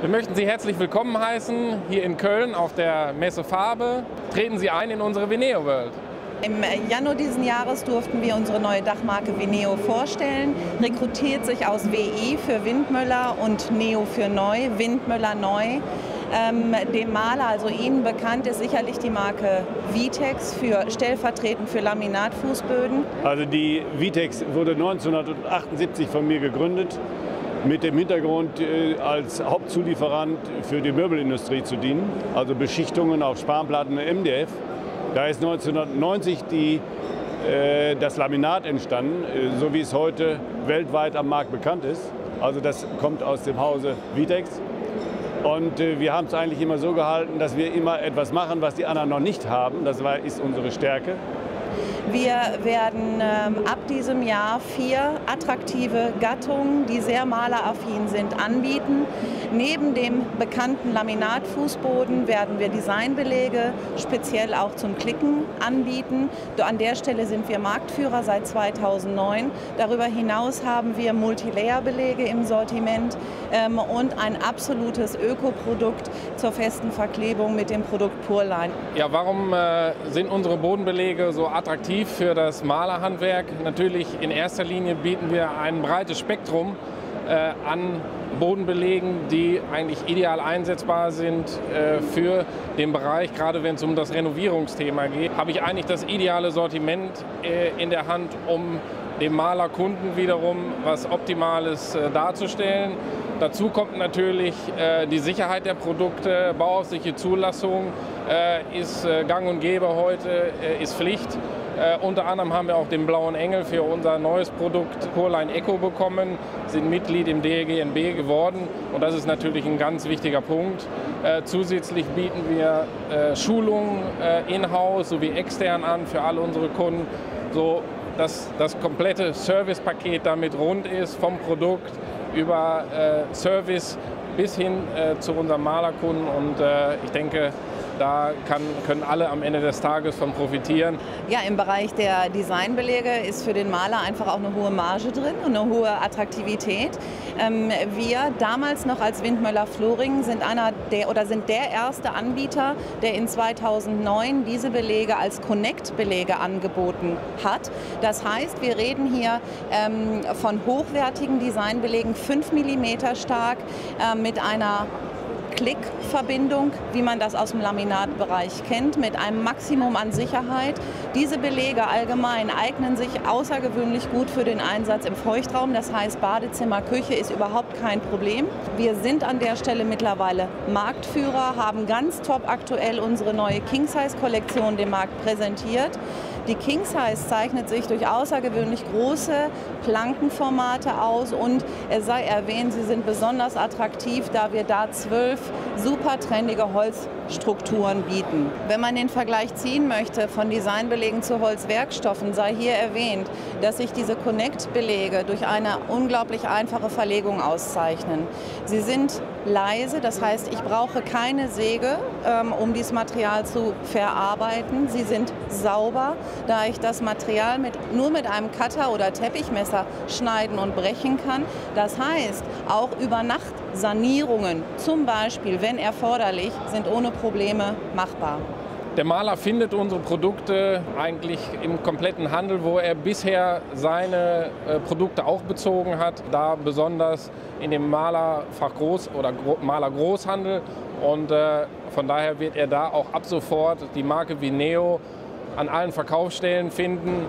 Wir möchten Sie herzlich willkommen heißen hier in Köln auf der Messe Farbe. Treten Sie ein in unsere Veneo World. Im Januar diesen Jahres durften wir unsere neue Dachmarke Veneo vorstellen. Rekrutiert sich aus WI für Windmöller und Neo für Neu, Windmöller Neu. Ähm, dem Maler, also Ihnen bekannt, ist sicherlich die Marke Vitex für stellvertretend für Laminatfußböden. Also die Vitex wurde 1978 von mir gegründet mit dem Hintergrund, äh, als Hauptzulieferant für die Möbelindustrie zu dienen, also Beschichtungen auf Spanplatten MDF. Da ist 1990 die, äh, das Laminat entstanden, äh, so wie es heute weltweit am Markt bekannt ist. Also das kommt aus dem Hause Vitex. Und äh, wir haben es eigentlich immer so gehalten, dass wir immer etwas machen, was die anderen noch nicht haben. Das war, ist unsere Stärke. Wir werden ähm, ab diesem Jahr vier attraktive Gattungen, die sehr maleraffin sind, anbieten. Neben dem bekannten Laminatfußboden werden wir Designbelege speziell auch zum Klicken anbieten. An der Stelle sind wir Marktführer seit 2009. Darüber hinaus haben wir Multilayer-Belege im Sortiment ähm, und ein absolutes Ökoprodukt zur festen Verklebung mit dem Produkt Purline. Ja, warum äh, sind unsere Bodenbelege so attraktiv? Attraktiv für das Malerhandwerk. Natürlich in erster Linie bieten wir ein breites Spektrum äh, an Bodenbelegen, die eigentlich ideal einsetzbar sind äh, für den Bereich, gerade wenn es um das Renovierungsthema geht, habe ich eigentlich das ideale Sortiment äh, in der Hand, um dem Malerkunden wiederum was Optimales äh, darzustellen. Dazu kommt natürlich äh, die Sicherheit der Produkte, bauhausliche Zulassung äh, ist gang und gäbe heute, ist Pflicht. Äh, unter anderem haben wir auch den blauen Engel für unser neues Produkt Coreline Eco bekommen, sind Mitglied im DGNB geworden und das ist natürlich ein ganz wichtiger Punkt. Äh, zusätzlich bieten wir äh, Schulungen in-house sowie extern an für alle unsere Kunden, so dass das komplette Servicepaket damit rund ist, vom Produkt über äh, Service bis hin äh, zu unserem Malerkunden. Und ich denke, da kann, können alle am Ende des Tages von profitieren. Ja, im Bereich der Designbelege ist für den Maler einfach auch eine hohe Marge drin und eine hohe Attraktivität. Ähm, wir damals noch als Windmöller Floring sind einer der oder sind der erste Anbieter, der in 2009 diese Belege als Connect-Belege angeboten hat. Das heißt, wir reden hier ähm, von hochwertigen Designbelegen, 5 mm stark, äh, mit einer Klickverbindung, wie man das aus dem Laminatbereich kennt, mit einem Maximum an Sicherheit. Diese Belege allgemein eignen sich außergewöhnlich gut für den Einsatz im Feuchtraum. Das heißt, Badezimmer, Küche ist überhaupt kein Problem. Wir sind an der Stelle mittlerweile Marktführer, haben ganz top aktuell unsere neue King Size Kollektion dem Markt präsentiert. Die King Size zeichnet sich durch außergewöhnlich große Plankenformate aus und es sei erwähnt, sie sind besonders attraktiv, da wir da zwölf super trendige Holzstrukturen bieten. Wenn man den Vergleich ziehen möchte von Designbelegen zu Holzwerkstoffen, sei hier erwähnt, dass sich diese Connect-Belege durch eine unglaublich einfache Verlegung auszeichnen. Sie sind leise, das heißt, ich brauche keine Säge, ähm, um dieses Material zu verarbeiten. Sie sind sauber, da ich das Material mit, nur mit einem Cutter oder Teppichmesser schneiden und brechen kann. Das heißt, auch über Nacht Sanierungen, zum Beispiel, wenn erforderlich, sind ohne Probleme machbar. Der Maler findet unsere Produkte eigentlich im kompletten Handel, wo er bisher seine äh, Produkte auch bezogen hat, da besonders in dem Malerfach Groß oder Maler Großhandel. Und äh, von daher wird er da auch ab sofort die Marke Vineo an allen Verkaufsstellen finden